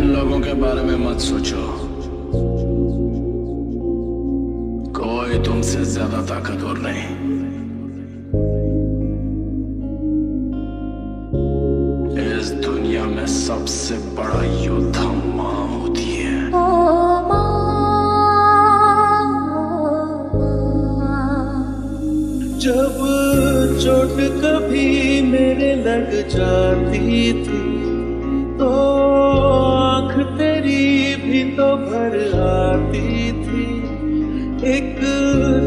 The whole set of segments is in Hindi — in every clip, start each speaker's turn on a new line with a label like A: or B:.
A: इन लोगों के बारे में मत सोचो। कोई तुमसे ज़्यादा ताकतवर नहीं। इस दुनिया में सबसे बड़ा योद्धा माँ होती है।
B: जब चोट कभी मेरे लग जाती थी तो तो भर आती थी। एक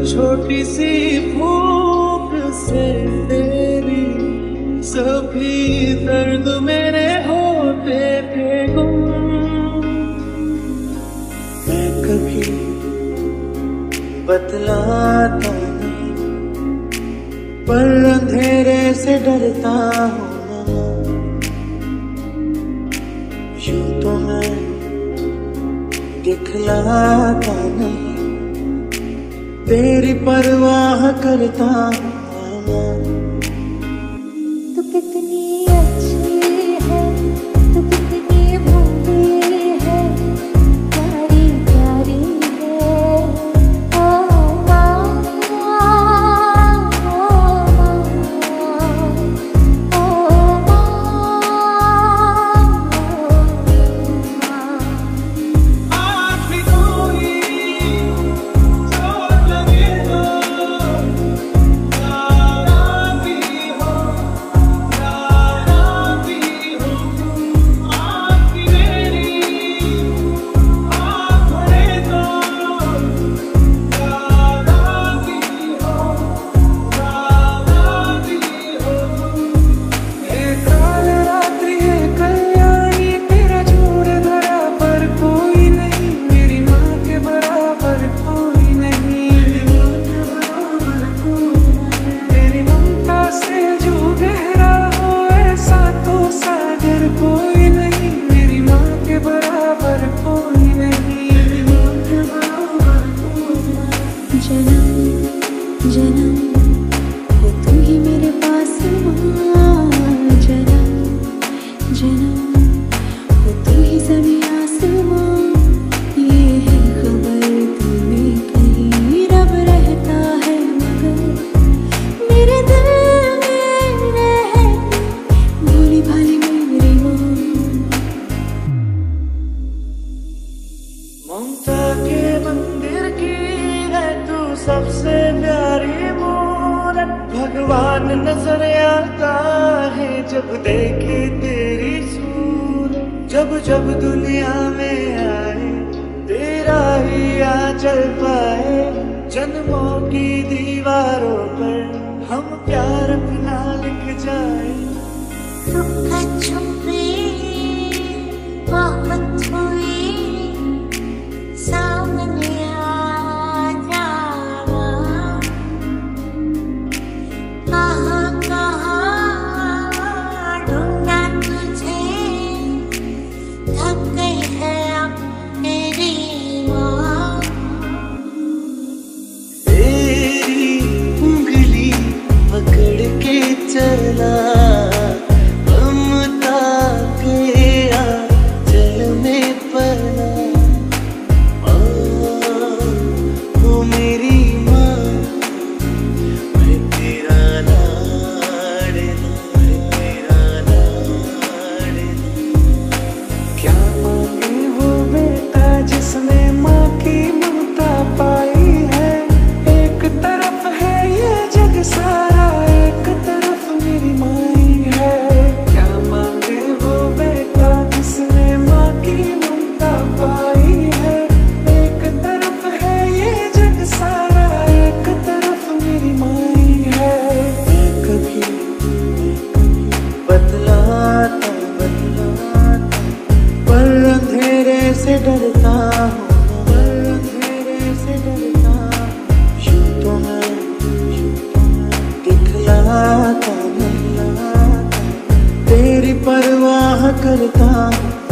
B: छोटी सी भूख से तेरी सभी दर्द मेरे होते थे गुम। मैं कभी बतलाता नहीं, पर अंधेरे से डरता हूँ। दिखलाता नहीं। तेरी परवाह करता ना ममता के मंदिर की है तू सबसे प्यारी मूरत। भगवान नज़र आता है जब देखे तेरी सूर। जब जब दुनिया में आए, तेरा ही आ चल पाए। जन्मों की दीवारों पर हम प्यार अपना लिख जाए।
C: छुप
B: छुपी करता